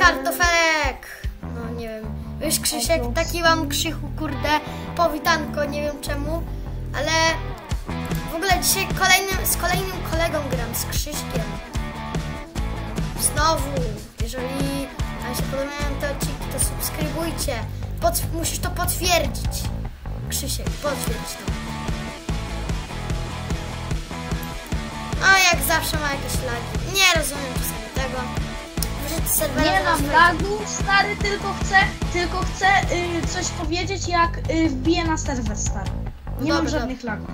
kartofelek! No nie wiem. Wiesz Krzysiek, taki mam krzychu, kurde, powitanko, nie wiem czemu, ale w ogóle dzisiaj kolejnym, z kolejnym kolegą gram, z Krzyśkiem. Znowu, jeżeli Wam się podobają te odcinki, to subskrybujcie. Pot- musisz to potwierdzić. Krzysiek, potwierdź to. A jak zawsze ma jakieś lagi. Nie rozumiem czasami tego. Nie mam lagu, stary, tylko chcę, tylko chcę y, coś powiedzieć, jak y, wbiję na serwer, stary. Nie mam Dobra, żadnych lagów.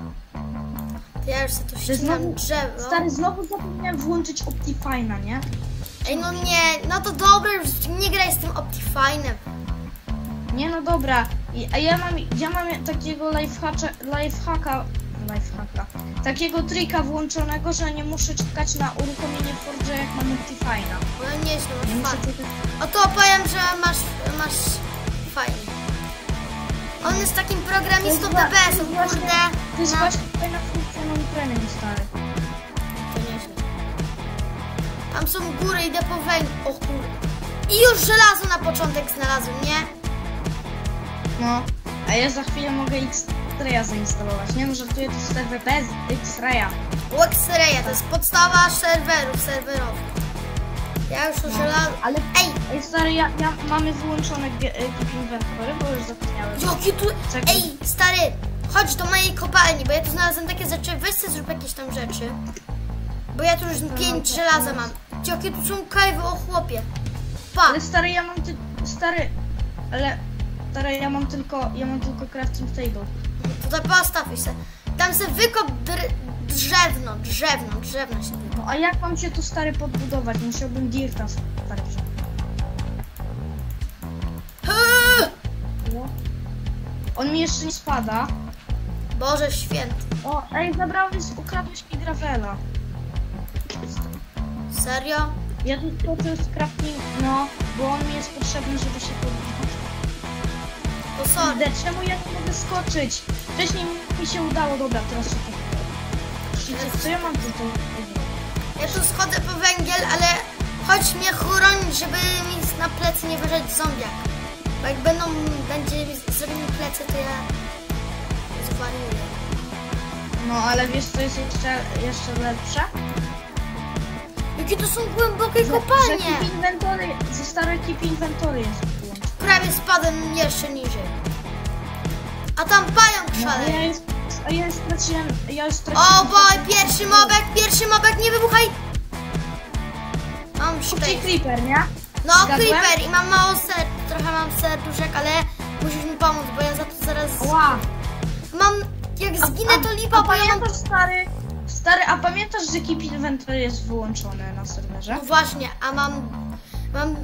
To Ja już sobie tu ścinam drzewo. stary, znowu zapomniałem włączyć Optifine'a, nie? Ej, no nie, no to dobra, już nie graj z tym Optifine'em. Nie no dobra, a ja mam, ja mam takiego lifehacka, lifehacka, lifehacka, takiego trika włączonego, że nie muszę czekać na uruchomienie Forge jak mam Optifine'a. Nieźle, Nie masz fajnie. czekać. O to powiem, że masz, masz fajnie. On jest takim programistą DBS-u, kurde. To jest właśnie fajna funkcja non premium, stary. To nieźle. Tam są góry, idę po. O kurde. I już żelazo na początek znalazłem, nie? No, a ja za chwilę mogę X-Raya zainstalować. Nie no, żartuję, to jest serwer bez X-Raya. Wax-Raya to jest podstawa serwerów, serwerowych. Ja już No. żelazo... Ale Ej, Ej, stary, ja, ja mamy wyłączone Keep Inventory, bo już zapomniałem. Jakie tu... Ej, stary, chodź do mojej kopalni, bo ja tu znalazłem takie rzeczy. Weź sobie zrób jakieś tam rzeczy. Bo ja tu już pięć żelaza mam. Jakie tu są kajwy, o chłopie. Pa, Ale stary, ja mam ty... Stary, ale... Stary, ja mam tylko, ja mam tylko crafting table. tutaj postaw i se. Tam se wykop dr- drzewno, drzewno, drzewno się. No a jak mam się tu stary podbudować? Musiałbym dirta stary. On mi jeszcze nie spada. Boże święty. O, ej, zabrałeś, ukradłeś mi gravela. Serio? Ja tu z crafting, no, bo on mi jest potrzebny, żeby się podbudować. To sorry. Czemu ja nie mogę skoczyć? Wcześniej mi się udało, dobra, teraz się co ja mam tutaj? Ja tu schodzę po węgiel, ale chodź mnie chronić, żeby mi na plecy nie wyszedł zombiak. Bo jak będą, będzie zrobił mi plecy, to ja zwariuję. No, ale wiesz co jest jeszcze, jeszcze lepsze? Jakie to są głębokie Że, że kopalnie! keep inventory, że stare keep inventory jest. Prawie spadłem jeszcze niżej. A tam pająk No, szaleje. już, a ja już straciłem, ja już straciłem... O boj, pierwszy mobek, pierwszy mobek, nie wybuchaj! Mam szpej. creeper, nie? No, Zgadłem? creeper i mam mało ser, trochę mam serduszek, ale musisz mi pomóc, bo ja za to zaraz... Ła! Mam, jak zginę to lipa, a bo ja mam... stary, stary, a pamiętasz, że keep inventory jest wyłączone na serwerze? No właśnie, a mam... Mam...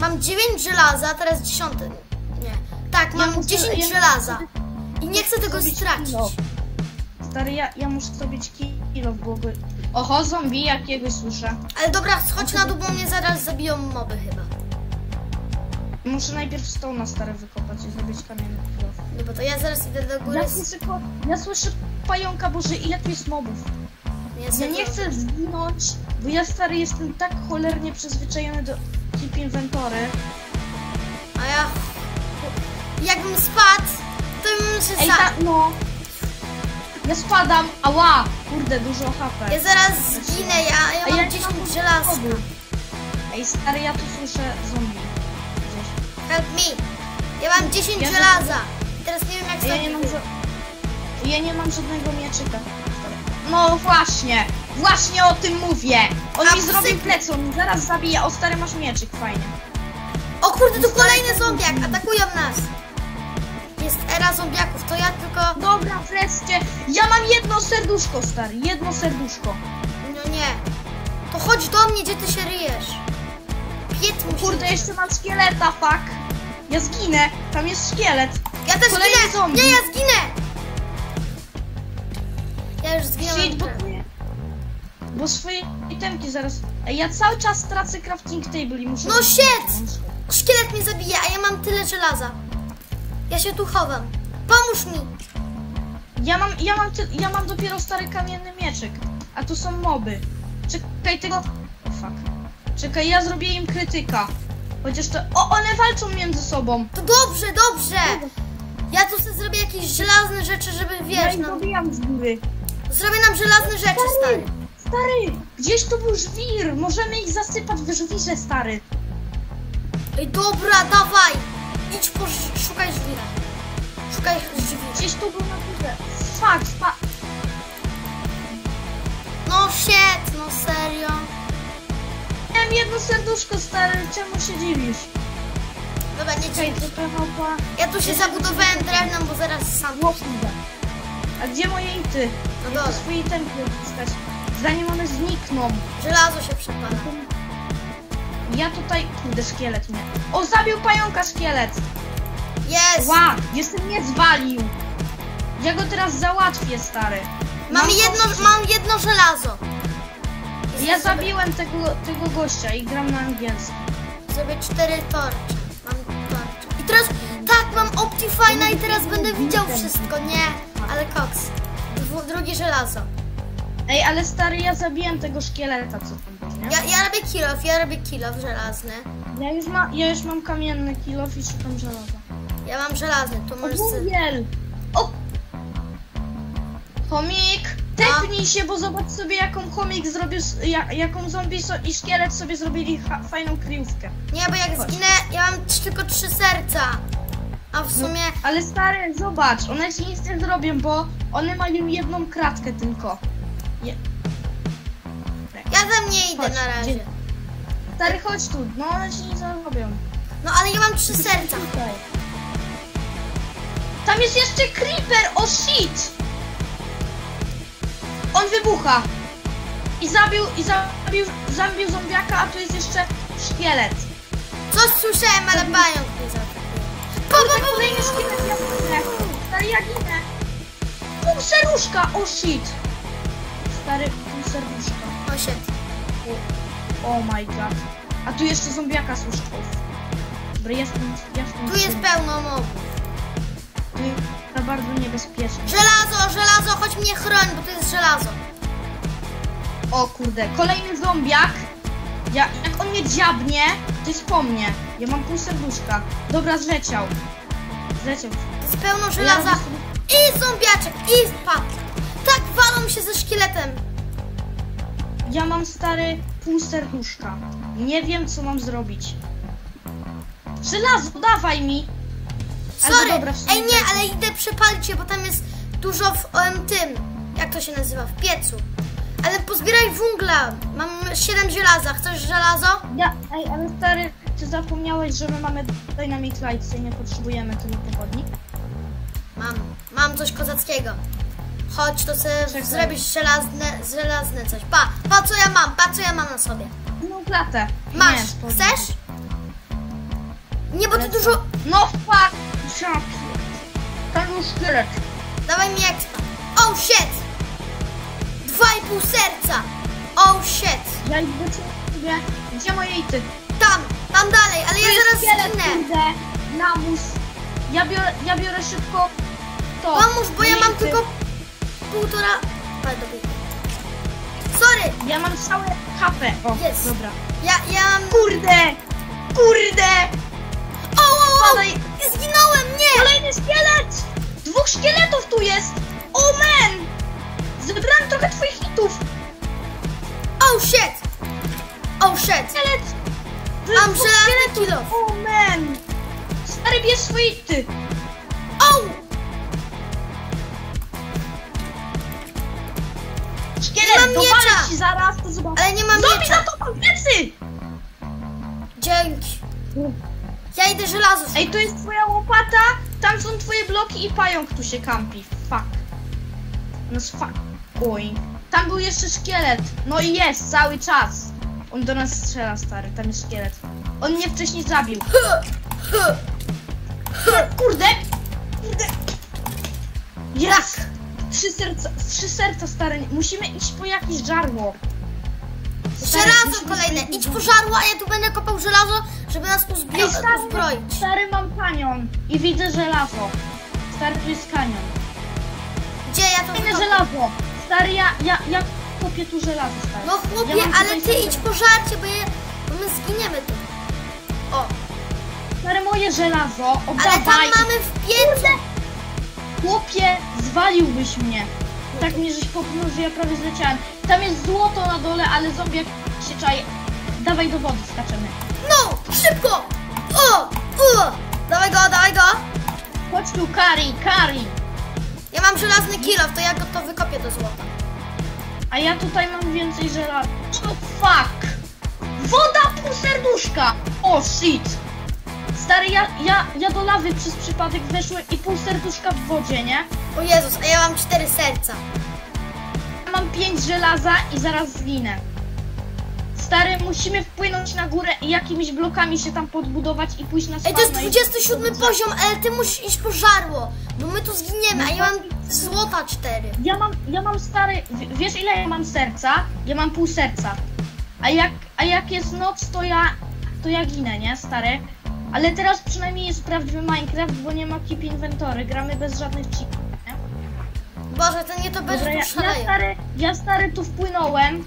Mam 9 żelaza, teraz 10. Nie. Tak, mam muszę- 10 ja żelaza. I nie chcę tego stracić. Stary, ja, ja muszę zrobić kilo, bo... by- Oho, zombie jakiegoś słyszę. Ale dobra, schodź na dół, bo mnie zaraz zabiją moby chyba. Muszę najpierw stołna stary wykopać i zrobić kamienny kilo. No bo to ja zaraz idę do góry. Ja słyszę, ja słyszę pająka, Boże, ile tu jest mobów. Nie, Ja serio. nie chcę zginąć, bo ja stary jestem tak cholernie przyzwyczajony do keep inventory. A ja... Jakbym spadł, to bym się Ej, za... ta, no. Ja spadam, ała, kurde, dużo HP. Ja zaraz zginę, ja, ja ja mam nie 10 mam żelazka. Ej, stary, ja tu słyszę zombie. Gdzieś. Help me. Ja mam 10 Ja za- żelaza. I teraz nie wiem jak ja nie mam Ja nie mam żadnego mieczyka. No właśnie, właśnie o tym mówię. On A mi psy- zrobił plecy, on mi zaraz zabije. O stary, masz mieczyk, fajnie. O kurde, tu kolejny zombiak. Atakują nas. Jest era zombiaków, to ja tylko... Dobra, wreszcie. Ja mam jedno serduszko, stary, jedno serduszko. No nie. To chodź do mnie, gdzie ty się ryjesz. Piec musi Kurde, jeszcze mam szkieleta, fuck. Ja zginę, tam jest szkielet. Ja też kolejny zginę! zombie. Nie, ja zginę! Ja już zginąłem. Shit, bo, bo swoje itemki zaraz... Ej, ja cały czas tracę crafting table i muszę... No shit! Szkielet mnie zabija, a ja mam tyle żelaza. Ja się tu chowam. Pomóż mi! Ja mam, ja mam, ty, ja mam dopiero stary kamienny mieczyk, a tu są moby. Czekaj tego... Fuck. Czekaj, ja zrobię im krytyka. Chociaż to... O, one walczą między sobą. To dobrze, dobrze! Ja tu sobie zrobię jakieś żelazne rzeczy, żeby Ja wiesz, no, dobijam z góry. zrobię nam żelazne rzeczy, stary. Stary, gdzieś tu był żwir. Możemy ich zasypać w żwirze, stary. Ej, dobra, dawaj! Idź po, ż- szukaj żwira. Szukaj żwira. Gdzieś tu był na górze. Fuck, fuck. No shit, no serio. Miałem jedno serduszko, stary. Czemu się dziwisz? Dobra, nie Czekaj, to PvP. Ja tu się zabudowałem drewnem, bo zaraz sam... A gdzie moje ity? No Jak dobra, swoje odzyskać? Zanim one znikną. żelazo się przepala. Ja tutaj... Kurde, szkielet mnie. O, zabił pająka szkielet. Jest! Ła, jeszcze mnie zwalił. Ja go teraz załatwię, stary. Mam Mam jedno, kości. mam jedno żelazo. Ja sobie zabiłem tego, tego gościa i gram na angielski. Zrobię cztery torcze. Mam torcze. I teraz, tak, mam Optifine'a i teraz będę widział wszystko. Nie, ale koks. Dwu, drugie żelazo. Ej, ale stary, ja zabiłem tego szkieleta, co tam nie? Ja, ja robię kill off, ja robię kill off żelazny. Ja już, ma, ja już mam kamienny kilof i szukam żelaza. Ja mam żelazny, tu O, możesz... węgiel! O! Chomik! Tepnij się, bo zobacz sobie, jaką chomik zrobił, s- ja, jaką zombie so, i szkielet sobie zrobili ha, fajną kryjówkę. Nie, bo jak Chodź. zginę, ja mam tylko trzy serca. A w sumie... Ale stary, zobacz, one ci nic nie zrobią, bo one mają jedną kratkę tylko. Je, Ja tam nie idę Chodź, na razie. stary, chodź tu, no one nic nie zrobią. No ale ja mam trzy serca. Tutaj. Tam jest jeszcze creeper, o shit! On wybucha. I zabił, i zabił, zabił zombiaka, a tu jest jeszcze szkielet. Coś słyszałem, ale pająk mnie zaatakuje. Po, po, po, Kolejny szkielet, ja ginę. Stary, ja ginę. Pół serduszka, o shit. Stary, pół serduszka. O. Oh my god. A tu jeszcze zombiaka słyszę. Dobra, jestem, jestem. Tu jest pełno mobów. Tu jest za bardzo niebezpiecznie. Żelazo, żelazo, chodź mnie chroń, bo to jest żelazo. O kurde, kolejny zombiak. Ja, jak on mnie dziabnie, to jest po mnie. Ja mam pół serduszka. Dobra, zleciał. Zleciał. To jest pełno Ja żelaza. sobie- I zombiaczek, i spadł. Tak, walą się ze szkieletem. Ja mam stary pół serduszka. Nie wiem, co mam zrobić. Żelazo, dawaj mi! Sorry. dobra, Ej, nie, tak. ale idę przepalić się, bo tam jest dużo w em, tym. Jak to się nazywa? W piecu. Ale pozbieraj węgla. Mam 7 żelaza. Chcesz żelazo? Ja, ej, ale stary, czy zapomniałeś, że my mamy Dynamic Lights i nie potrzebujemy tylu pochodni? Mam. Mam coś kozackiego. Chodź, to sobie Czekaj. zrobisz żelazne, żelazne coś. Pa, pa co ja mam, pa co ja mam na sobie. No klatę. Masz, Nie, chcesz? Nie, bo ty Ale dużo... No fuck! Czapie. Ten już szkielet. Dawaj mi expa. Oh shit! Dwa i pół serca. Oh shit. Ja idę ciebie. Gdzie moje ity? Tam, tam dalej, ale ja Tu jest zaraz zginę. Lamus. Ja biorę, ja biorę szybko to. Pomóż, bo ja mam tylko półtora... Ale dobij. Sorry, Ja mam całe HP. O, Jest. dobra. ja, ja mam... Kurde! Kurde! O, o, o! Spadaj. Zginąłem, nie! Kolejny szkielet! Dwóch szkieletów tu jest! O man! Zebrałem trochę twoich hitów! Oh shit! Oh shit! Szkielet! Mam żelazny szkieletów. kilo. O man! Stary, bierz swoje hity! Ci zaraz, to zobacz. Ale nie mam Zombie miecza. za tobą, plecy! Dzięki. Ja idę żelazo. Ej, to jest twoja łopata, tam są twoje bloki i pająk tu się kampi. Fuck. No fuck. Oj. Tam był jeszcze szkielet. No i jest, cały czas. On do nas strzela, stary, tam jest szkielet. On mnie wcześniej zabił. Kurde! Kurde! Jest! Trzy serca, trzy serca, stare. Musimy iść po jakieś żarło. Stary, Żelazo kolejne. Idź po żarło, a ja tu będę kopał żelazo, żeby nas uzbro- Ej, stary, uzbroić. stary, mam kanion i widzę żelazo. Stary, tu jest kanion. Gdzie ja to wykopię? żelazo. Stary, ja, ja, ja kopię tu żelazo, stary. No chłopie, Ja ale ty idź po żarcie, bo, je, bo my zginiemy tu. O, moje żelazo, Ale tam oddawaj. mamy w piecu. Chłopie, zwaliłbyś mnie. Tak mnie żeś popchnął, że ja prawie zleciałem. Tam jest złoto na dole, ale zombiak się czaje. Dawaj do wody, skaczemy. No, szybko! O, o! Dawaj go, dawaj go! Chodź tu, Kari, Kari. Ja mam żelazny kilof, to ja go to wykopię do złota. A ja tutaj mam więcej żelaza. Oh fuck! Woda pół serduszka! O shit! Stary, ja, ja, ja do lawy przez przypadek weszłem i pół serduszka w wodzie, nie? O Jezus, a ja mam cztery serca. Ja mam pięć żelaza i zaraz zginę. Stary, musimy wpłynąć na górę i jakimiś blokami się tam podbudować i pójść na Ej, to jest spawna i- 27 poziom, ale ty musisz iść po żarło, bo my tu zginiemy, a ja mam złota cztery. Ja mam, ja mam stary, w- wiesz ile ja mam serca? Ja mam pół serca. A jak, a jak jest noc, to ja, to ja ginę, nie, stary? Ale teraz przynajmniej jest prawdziwy Minecraft, bo nie ma keep inventory, gramy bez żadnych cheatów, nie? Boże, to nie to Dobra, ja, ja, stary, ja stary tu wpłynąłem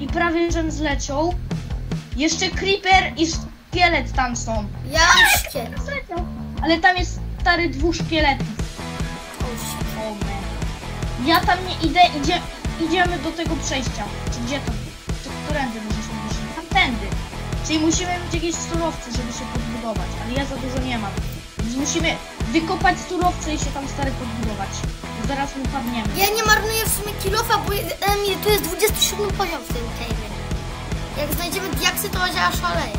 i prawie żem zleciał. Jeszcze creeper i szkielet tam są. Ja mam szkiel. Zleciał. Ale tam jest stary dwóch szkieletów. O. Ja tam nie idę, idzie, idziemy do tego przejścia. Czy gdzie to? To którędy my żeśmy wyszli? Tamtędy. Czyli musimy mieć jakieś surowce, żeby się podbudować, ale ja za dużo nie mam. Więc musimy wykopać surowce i się tam stary podbudować. Zaraz mu padniemy. Ja nie marnuję w sumie kilofa, bo Emil, tu jest 27 poziom w tym cave'ie. Jak znajdziemy diaksy, to ja szaleję.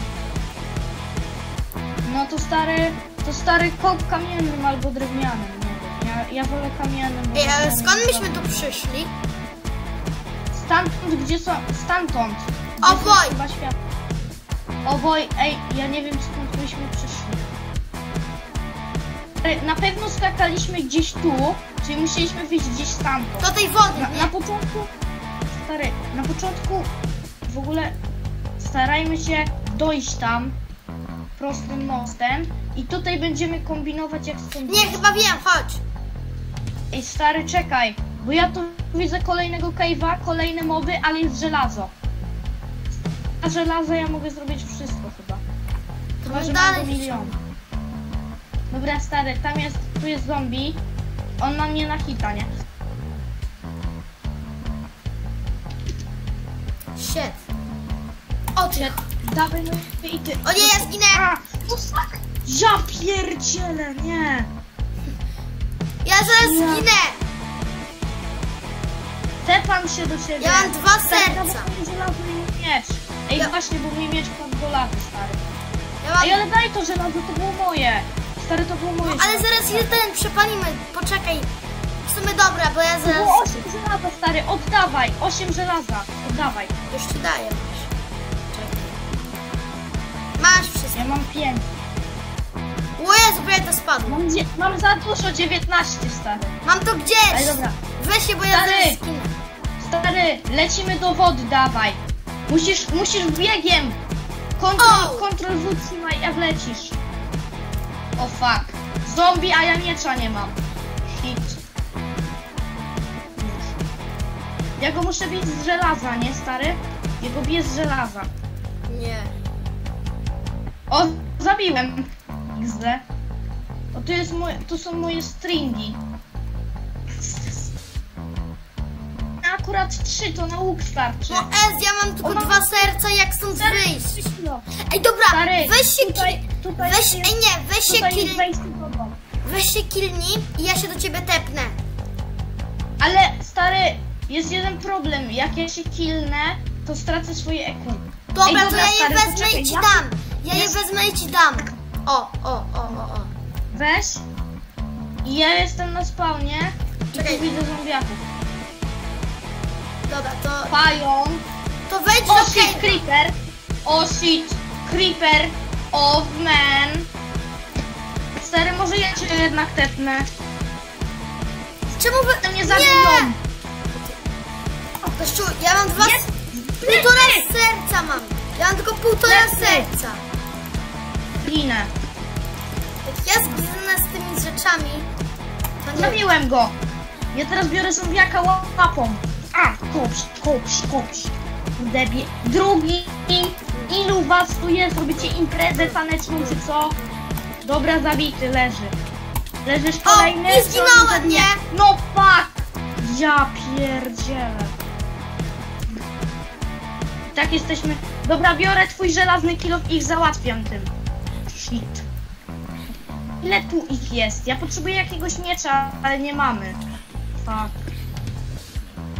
No to stary, to stary kołb kamiennym albo drewnianym, nie wiem. Ja, ja wolę kamiennym. Ej, ale skąd myśmy tu przyszli? Stamtąd, gdzie są, stamtąd. O Gdzie są boj! chyba świat. O boj, ej, ja nie wiem skąd myśmy przyszli. Ej, Na pewno skakaliśmy gdzieś tu, czyli musieliśmy wyjść gdzieś stamtąd. Do tej wody, Na, na początku, stary, na początku w ogóle starajmy się dojść tam prostym mostem i tutaj będziemy kombinować jak stąd Nie, chyba wiem, chodź. Ej, stary, czekaj, bo ja tu widzę kolejnego cave'a, kolejne moby, ale jest żelazo. A żelazo ja mogę zrobić wszystko chyba. To Chyba, my że mam dalej do milion. Dobra, stary, tam jest, tu jest zombie. On na mnie na hita, nie? Shit. O ty. Dawaj, no i ty. O nie, ja zginę. No fuck! Ja pierdzielę, nie! Ja zaraz Ja. zginę. Tepam się do ciebie. Ja mam dwa serca. Ej, Ja- właśnie, bo mój miecz padł do lawy, stary. Ja mam... Ej, ale daj to żelazo, to było moje. Stary, to było moje No, Ale zaraz je ten przepalimy. Poczekaj. W sumie dobra, bo ja To zaraz... było 8 żelaza, stary, oddawaj. 8 żelaza, oddawaj. Już ci daję, masz. Czekaj. Masz wszystko. Ja mam 5. O Jezu, bo ja to spadło. Mam, mam za dużo, 19, stary. Mam to gdzieś. Ej, dobra. Weź się, bo ja Stary. zaraz zginę. Stary, lecimy do wody, dawaj. Musisz, musisz biegiem. Kontrol, kontrol W trzymaj, jak lecisz. O fuck. Zombie, a ja miecza nie mam. Shit. Ja go muszę bić z żelaza, nie stary? Ja go biję z żelaza. Nie. O, zabiłem. XD. O, tu jest moje, tu są moje stringi. Akurat trzy, to na łuk starczy. No Ez, ja mam tylko dwa serca, jak stąd wyjść. Trzy kilo. Ej, dobra, Stary, weź się tutaj, tutaj Weź, ej nie, weź się kill... Weź się i ja się do ciebie tepnę. Ale stary, jest jeden problem. Jak ja się killnę, to stracę swoje EQ. Dobra, Ej, to dobra, ja je stary, wezmę poczekaj, i ci dam. Ja je wezmę i ci dam. O, o, o, o, o. Weź. I ja jestem na spawnie i Czekaj. tu widzę zombiaków. Dobra, to, Pająk. to wejdź O do shit, creeper! O shit, creeper of man! Stary, może ja cię jednak tepnę. Czemu wy... To mnie Nie! zabiją! Kościół, ja mam dwa... Jest! Półtora serca mam. Ja mam tylko półtora serca. Ginę. Jak ja zginę z tymi rzeczami. Zabiłem go! Ja teraz biorę zombiaka ła- łapą. A, kopś, kopś, kopś. Debie. Drugi. Ilu was tu jest? Robicie imprezę taneczną czy co? Dobra, zabity, leży. Leżysz O, kolejny? nie zginąłem, nie? No fuck! Ja pierdzielę. Tak jesteśmy... Dobra, biorę twój żelazny kilo i ich załatwiam tym. Shit. Ile tu ich jest? Ja potrzebuję jakiegoś miecza, ale nie mamy. Fuck.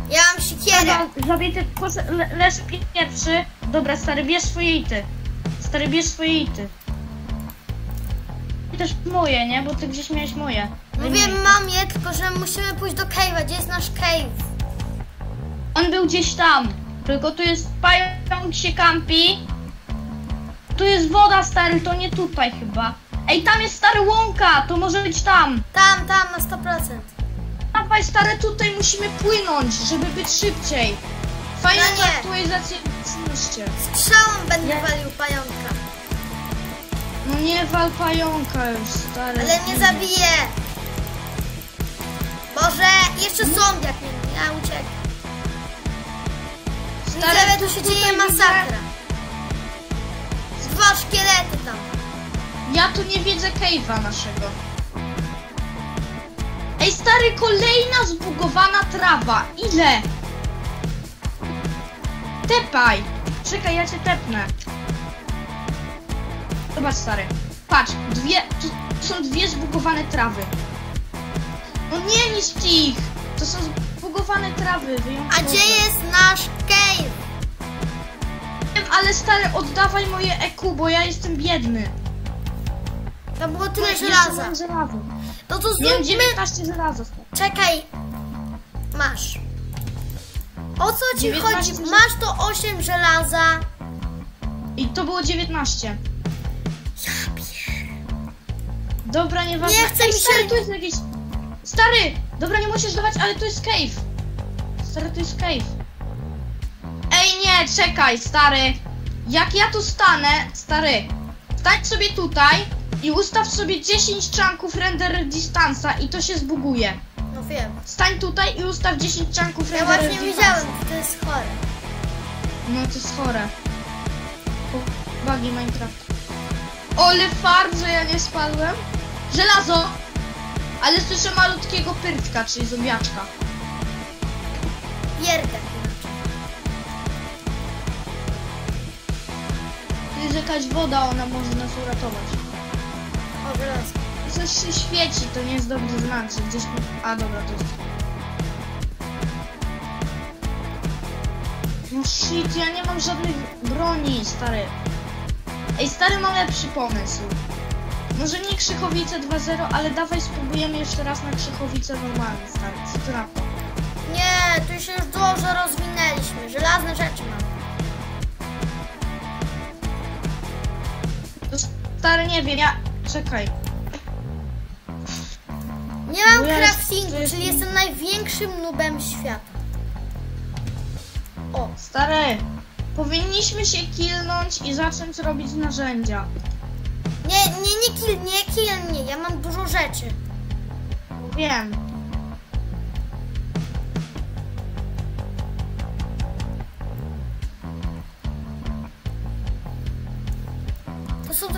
Ja mam sikierę. Dobra, zabity, proszę, le, leży pierwszy. Dobra, stary, bierz swoje ity. Stary, bierz swoje ity. I też moje, nie? Bo ty gdzieś miałeś moje. Daj Mówię moje. mamie, tylko że musimy pójść do cave'a. Gdzie jest nasz cave? On był gdzieś tam. Tylko tu jest pająk się kampi. Tu jest woda, stary, to nie tutaj chyba. Ej, tam jest stary łąka, to może być tam. Tam, tam, na 100%. Dawaj, stary, tutaj musimy płynąć, żeby być szybciej. Fajna No nie. aktualizacja oczywiście. Strzałą będę Nie. walił pająka. No nie wal pająka już, stary. Ale mnie zabije. Boże, jeszcze zombiak mnie. Ja uciekam. Stary, Stary, tu się dzieje masakra. Dwa szkielety tam. Ja tu nie widzę cave'a naszego. Ej, stary, kolejna zbugowana trawa. Ile? Tepaj. Czekaj, ja cię tepnę. Zobacz, stary. Patrz, dwie, tu są dwie zbugowane trawy. No nie niszcz ich. To są zbugowane trawy, A wyjątkowe. gdzie jest nasz cave? Wiem, Ale stary, oddawaj moje EQ, bo ja jestem biedny. To było tyle żelaza. No to Miałem zróbmy... 19 żelaza. stary. Czekaj. Masz. O co ci 19 chodzi? Masz to 8 żelaza. I to było 19. Ja pier... Dobra, nieważne. Nie chcę Ej, mi się- stary, tu jest jakiś... Stary! Dobra, nie musisz dawać, ale tu jest cave. Stary, tu jest cave. Ej, nie, czekaj, stary. Jak ja tu stanę, stary, stań sobie tutaj i ustaw sobie 10 czanków render distansa i to się zbuguje. No wiem. Stań tutaj i ustaw 10 czanków Ja render właśnie distansa. widziałem, to jest chore. No to jest chore. Bagi Minecraft. Ole fart, że ja nie spadłem. Żelazo! Ale słyszę malutkiego pyrtka, czyli zombiaczka. Pierdek. To jest jakaś woda, ona może nas uratować. Żelazo. Coś się świeci, to nie jest dobry znak, że gdzieś... A dobra, to jest... No shit, ja nie mam żadnych broni, stary. Ej, stary, mam lepszy pomysł. Może nie Krzychowice 2.0, ale dawaj spróbujemy jeszcze raz na Krzychowice normalnie, stary. Co ty na to? Nie, tu się już dużo rozwinęliśmy. Żelazne rzeczy mam. To stary, nie wiem, ja... Czekaj. Nie mam Bo ja craftingu, jest- czyli jestem największym nubem świata. O, Stary, powinniśmy się kilnąć i zacząć robić narzędzia. nie, nie, nie kill, nie kill mnie, ja mam dużo rzeczy. Wiem.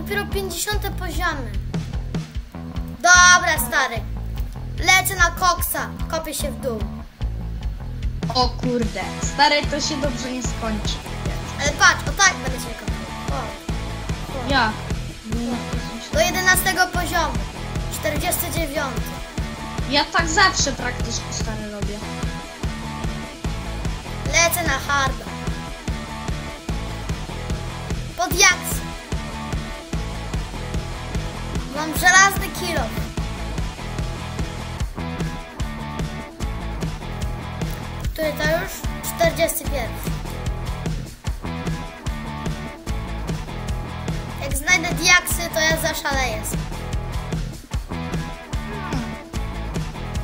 Dopiero 50 poziomy. Dobra, stary. Lecę na koksa, kopię się w dół. O kurde, stary, to się dobrze nie skończy. Ale patrz, o tak będę się kopił. O, Ja. do 11 poziomu. 49. Ja tak zawsze praktycznie stary robię. Lecę na harda. Pod jaks. Mam żelazny kilo. Który to już? 41. Jak znajdę diaksy, to ja zaszaleję. Hmm.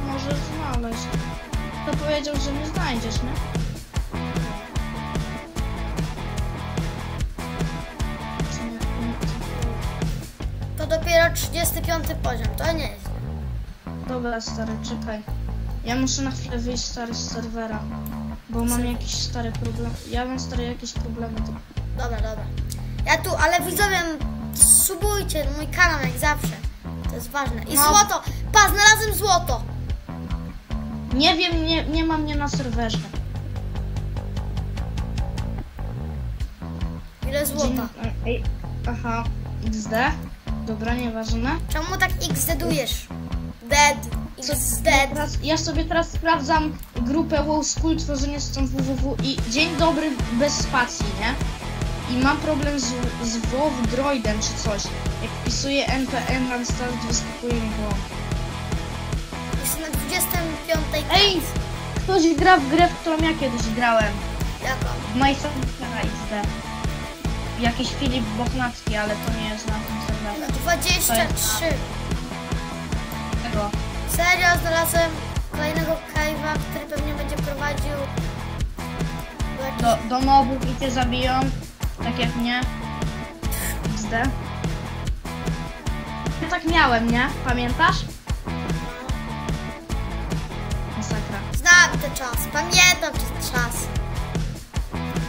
Możesz znaleźć. To powiedział, że nie znajdziesz, nie? Dopiero 35 poziom, to nie jest. Dobra, stary, czekaj. Ja muszę na chwilę wyjść stary z serwera. Bo mam jakiś stary problem. Ja mam stary jakieś problemy. To... Dobra, dobra. Ja tu, ale widzowie, subujcie mój kanał jak zawsze. To jest ważne. I No. złoto! Pa, znalazłem złoto! Nie wiem, nie, nie ma mnie na serwerze. Ile złota? Dzień- Ej, aha, XD. Dobra, nieważne. Czemu tak XZ-ujesz? Dead. XZ. Teraz, ja sobie teraz sprawdzam grupę WoW School, tworzenie stron www i dzień dobry bez spacji, nie? I mam problem z, z WoW Droidem czy coś. Jak wpisuję NPM na start wyskakuje mi błąd. Jestem na 25. Ej! Ktoś gra w grę, w którą ja kiedyś grałem. Jaką? W MyServer'a XD. Jakiś Filip Bochnacki, ale to nie jest na tym serwerze. Na 23. Tego. Serio, znalazłem kolejnego cave'a, który pewnie będzie prowadził do jakichś... Do, do mobów i cię zabiją, tak jak mnie. XD. Ja tak miałem, nie? Pamiętasz? Masakra. Znam ten czas, pamiętam ten czas.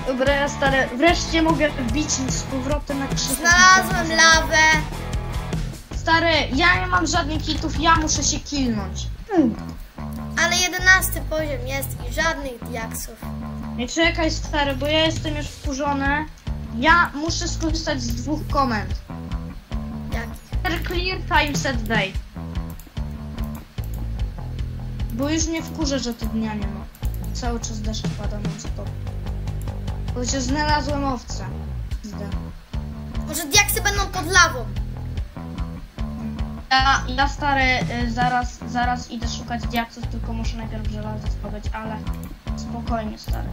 Dobra, ja stary, wreszcie mogę wbić z powrotem na krzyż. Znalazłem lawę. Stary, ja nie mam żadnych kitów, ja muszę się kilnąć. Ale 11 poziom jest i żadnych diaksów. Nie czekaj stary, bo ja jestem już wkurzony. Ja muszę skorzystać z dwóch komend. Jak? Clear time set day. Bo już mnie wkurza, że tu dnia nie ma. Cały czas deszcz pada non stop. Chociaż znalazłem owce. Zda. Może diaksy będą pod lawą. Ja, ja stary, y, zaraz, zaraz idę szukać diaksów, tylko muszę najpierw żelazo zdobyć, ale spokojnie stary.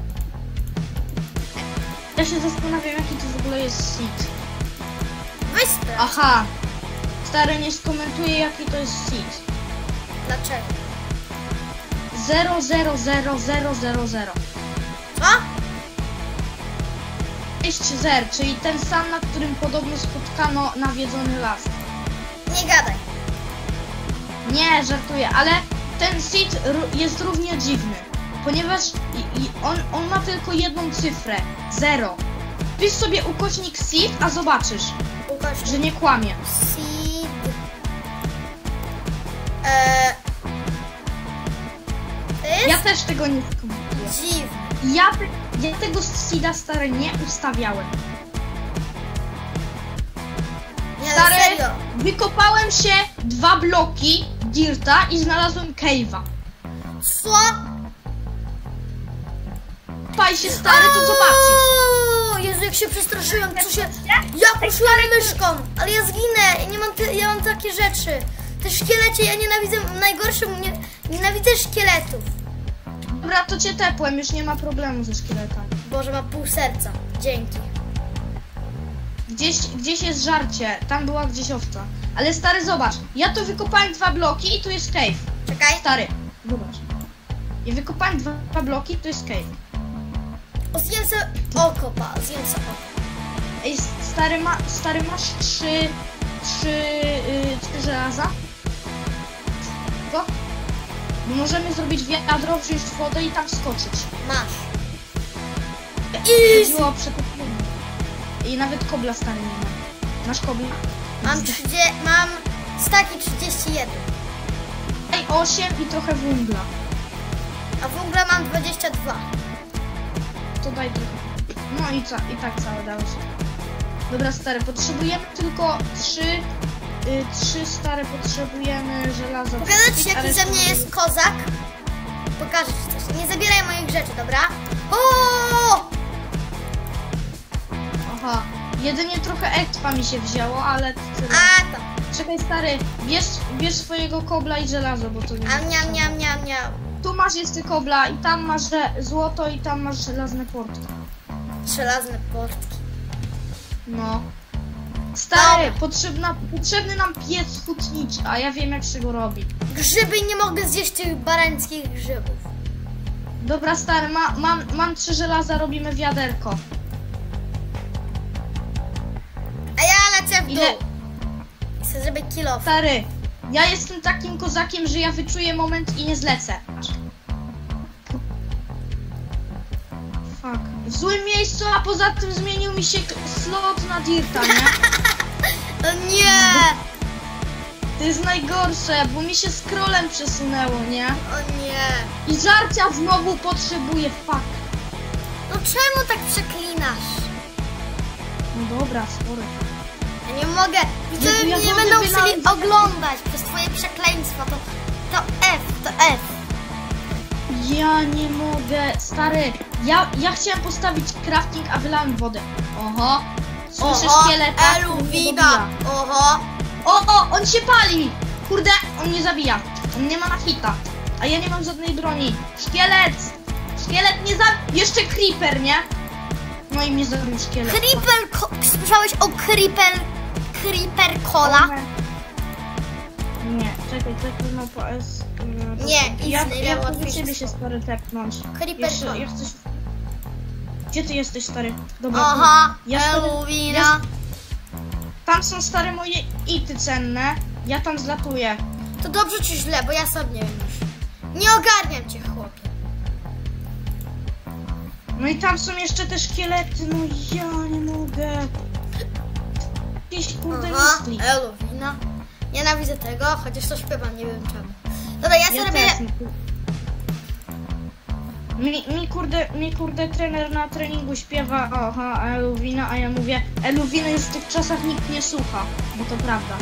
Ja się zastanawiam, jaki to w ogóle jest seed. Weź sprawdź. Aha! Stary, nie skomentuję, jaki to jest seed. Dlaczego? 000000. Co? 6 zer, czyli ten sam, na którym podobno spotkano nawiedzony las. Nie gadaj. Nie, żartuję, ale ten seed jest równie dziwny, ponieważ i, i on, on ma tylko jedną cyfrę, 0. Wpisz sobie ukośnik seed, a zobaczysz, Łukasz. że nie kłamie. Seed. Eee. Ja też tego nie skomentuję. dziwne. Ja, ja tego seeda stary nie ustawiałem. Nie, Stary, serio. wykopałem się dwa bloki dirta i znalazłem cave'a. Co? Paj się stary, to zobaczysz. Jezu, jak się przestraszyłem, co się... Ja poszłam myszką, ale ja zginę, ja nie mam, ty... ja mam takie rzeczy. Te szkielecie, ja nienawidzę, najgorsze, nie... nienawidzę szkieletów. Dobra, to cię tepłem, już nie ma problemu ze szkieletami. Boże, ma pół serca. Dzięki. Gdzieś, gdzieś jest żarcie, tam była gdzieś owca. Ale stary, zobacz, ja tu wykopałem dwa bloki i tu jest cave. Czekaj. Stary, zobacz. Ja wykopałem dwa, dwa bloki, tu jest cave. O, zjem se oko, pa, zjem se oko. Ej, stary, ma, stary masz trzy, trzy, yy, trzy żelaza? Go? Możemy zrobić wiadro, wziąć wodę i tam skoczyć. Masz. Chodziło o przetopienie. I nawet kobla stary nie ma. Masz kobla? Mam 30, mam staki 31, Daj 8 i trochę węgla. a w ogóle mam 22. To daj trochę. No i co? I tak całe dało się. Dobra stary, potrzebujemy tylko trzy, y, trzy stare potrzebujemy żelaza. Pokażę ci, jaki ze mnie to- jest kozak. Pokażę ci coś. Nie zabieraj moich rzeczy, dobra? O! Aha. Jedynie trochę expa mi się wzięło, ale tyle. A tam. Czekaj stary, bierz, bierz swojego kobla i żelazo, bo to nie A miam, miam, miam, miam. Tu masz jeszcze kobla i tam masz złoto i tam masz żelazne portki. Żelazne portki. No. Stary, potrzebna, potrzebny nam piec hutniczy, a ja wiem jak się go robi. Grzyby nie mogę zjeść tych barańskich grzybów. Dobra stary, ma, mam, mam trzy żelaza, robimy wiaderko. A ja lecę w dół. Ile? Chcę, żeby kilo. Stary, ja jestem takim kozakiem, że ja wyczuję moment i nie zlecę. Fuck. W złym miejscu, a poza tym zmienił mi się slot na dirta, nie? O nie! To jest najgorsze, bo mi się scrollem przesunęło, nie? O nie! I żarcia znowu potrzebuję, fuck. No czemu tak przeklinasz? No dobra, sorry. Ja nie mogę. Widzowie ja mnie nie będą chcieli oglądać przez twoje przekleństwa. To, to F, to F. Ja nie mogę, stary. Ja, ja chciałem postawić crafting, a wylałem wodę. Oho. Słyszę Oho, szkieleta, Eluwina. dobija. Oho. O, o, on się pali! Kurde, on mnie zabija. On nie ma na hita. A ja nie mam żadnej broni. Szkielet! Szkielet nie za... Jeszcze creeper, nie? No i mnie zabił szkielet. Creeper, ko- słyszałeś o Creeper, Creeper Cola? Nie, czekaj, czekaj, no po S... yy, Nie, ja, ja łatwiejszy ciebie się stary tepnąć. Creeper Jeszcze, Cola. ja chcę... się- Gdzie ty jesteś, stary? Dobra, Aha, Ja stary- Eluwina. ja- Tam są stare moje ity cenne. Ja tam zlatuję. To dobrze czy źle, bo ja sam nie wiem już. Nie ogarniam cię, chłopie. No i tam są jeszcze te szkielety, no ja nie mogę. Jakieś kurde Aha, myśli. Eluwina. Nienawidzę tego, chociaż to śpiewam, nie wiem czemu. Dobra, ja Ja sobie robię... Mi, mi, kurde, mi kurde trener na treningu śpiewa oha Eluwina, a ja mówię Eluwiny już w tych czasach nikt nie słucha, bo to prawda.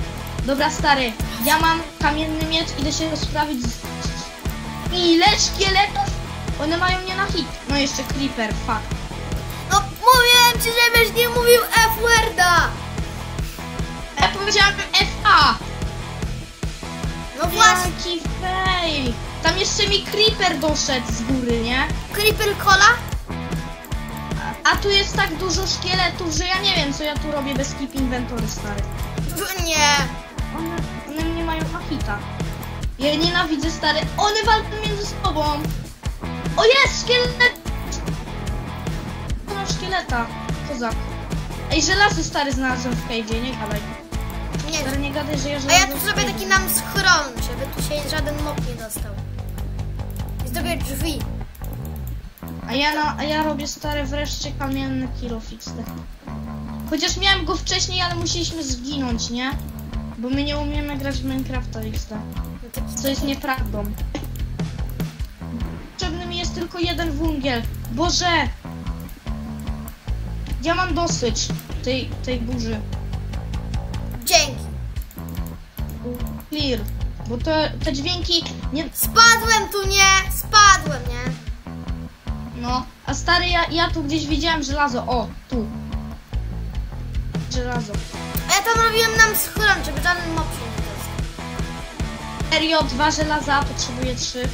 Dobra stary, ja mam kamienny miecz, idę się sprawdzić z... Ile szkieletów? One mają mnie na hit. No jeszcze creeper, fuck. No, mówiłem ci, żebyś nie mówił F-worda! Ja powiedziałam FA! No właśnie, Jaki fail! Tam jeszcze mi creeper doszedł z góry, nie? Creeper Cola? A, tu jest tak dużo szkieletów, że ja nie wiem co ja tu robię bez keep inventory stary. Nie. One, one mnie mają na hita. Ja nienawidzę stary. One walczą między sobą. O jest! Szkielet! Mam szkieleta. Kozak. Ej, żelazo stary znalazłem w cave'ie, nie gadaj. Nie. Stary, nie gadaj, że ja A ja tu zrobię taki nam schron, żeby tu się żaden mop nie dostał. Zrobię drzwi. A ja, na, a ja robię stare wreszcie kamienny kilo fixte. Chociaż miałem go wcześniej, ale musieliśmy zginąć, nie? Bo my nie umiemy grać w Minecrafta XD. No Co jest nieprawdą. Potrzebny mi jest tylko jeden wungiel. Boże! Ja mam dosyć tej, tej burzy. Dzięki. Clear. Bo te, te dźwięki nie... Spadłem tu, nie? Spadłem, nie? No, a stary, ja, ja tu gdzieś widziałem żelazo. O, tu. Żelazo. A ja tam robiłem nam schron, żeby żaden mop się nie dostał. Serio, dwa żelaza, potrzebuję trzy.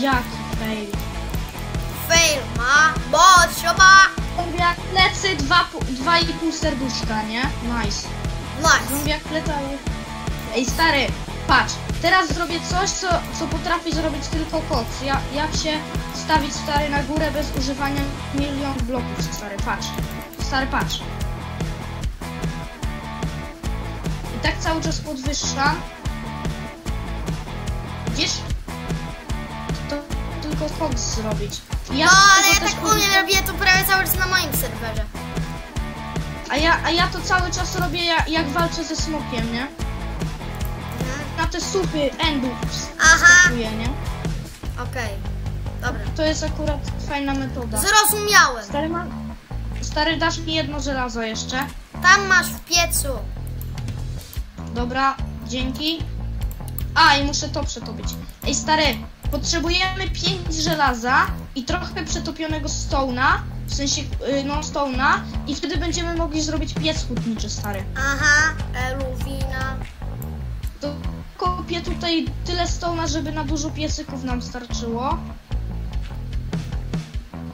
Jaki fail. Fail ma, ma. Zombie jak plecy, dwa, dwa i pół serduszka, nie? Nice. Nice. Plecy, ale... Ej, stary, patrz. Teraz zrobię coś, co, co potrafi zrobić tylko koks. Ja, jak się stawić stary na górę bez używania milion bloków, stary, patrz. Stary, patrz. I tak cały czas podwyższam. Widzisz? To tylko koks zrobić. I No, ale ja tak umiem, robię to prawie cały czas na moim serwerze. A ja, a ja to cały czas robię jak, jak walczę ze smokiem, nie? Te supy endów Aha. skakuję, nie? Okej. Dobra. To jest akurat fajna metoda. Zrozumiałem. Stary, ma... Stary, dasz mi jedno żelazo jeszcze? Tam masz w piecu. Dobra, dzięki. A, i muszę to przetopić. Ej, stary, potrzebujemy 5 żelaza i trochę przetopionego stone'a, w sensie, yy, no, stone'a i wtedy będziemy mogli zrobić piec hutniczy, stary. Aha, eluwina. To kopię tutaj tyle stone'a, żeby na dużo piecyków nam starczyło.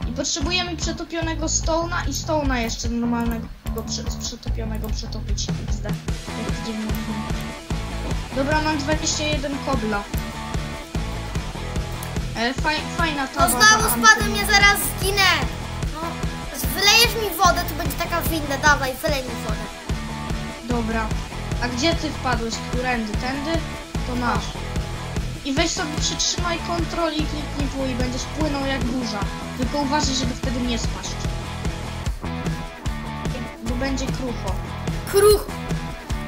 I potrzebujemy przetopionego stone'a i stone'a jeszcze normalnego z przetopionego przetopić XD. Jak. Dobra, mam 21 kobla. E, faj, fajna ta No znowu spadłem, ja zaraz zginę. No, wylejesz mi wodę, to będzie taka winda. Dawaj, wylej mi wodę. Dobra. A gdzie ty wpadłeś? Którędy? Tędy? To masz. I weź sobie przytrzymaj kontroli i kliknij W i będziesz płynął jak burza. Tylko uważaj, żeby wtedy nie spaść. Bo będzie krucho. Kruch.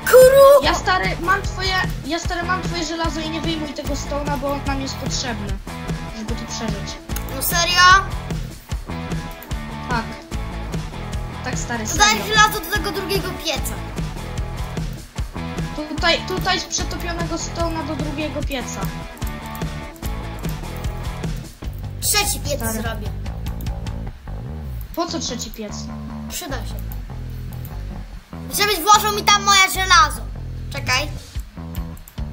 kuru! Ja stary mam twoje, ja stary mam twoje żelazo i nie wyjmuj tego stona, bo on nam jest potrzebny, żeby tu przeżyć. No serio? Tak. Tak stary, Dodaj serio. żelazo do tego drugiego pieca. Tutaj, tutaj z przetopionego stona do drugiego pieca. Trzeci piec Stary. zrobię. Po co trzeci piec? Przyda się. Żebyś włożył mi tam moje żelazo. Czekaj,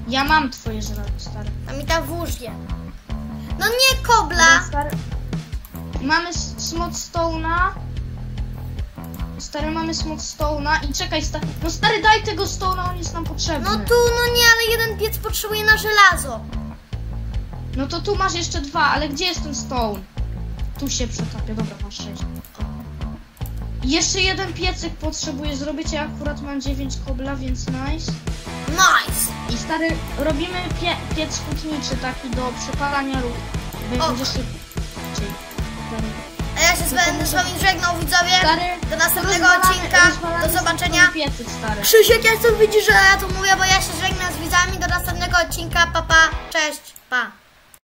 Ja mam twoje żelazo, stary. a mi tam włóż je. No nie kobla! Stary. Mamy s- smooth stone'a. Stary, mamy smooth stone'a i czekaj, stary. No stary, daj tego stone'a, on jest nam potrzebny. No tu, no nie, ale jeden piec potrzebuje na żelazo. No to tu masz jeszcze dwa, ale gdzie jest ten stone? Tu się przetapia, dobra, masz sześć. Jeszcze jeden piecyk potrzebuję zrobić, ja akurat mam 9 kobla, więc nice. Nice! I stary, robimy pie piec hutniczy taki do przepalania lód. Będzie szybciej. Będę z wami żegnał widzowie. Do następnego odcinka. Do zobaczenia. Krzysiek, ja chcę widzieć, że ja to mówię, bo ja się żegnam z widzami. Do następnego odcinka. Pa, pa. Cześć. Pa.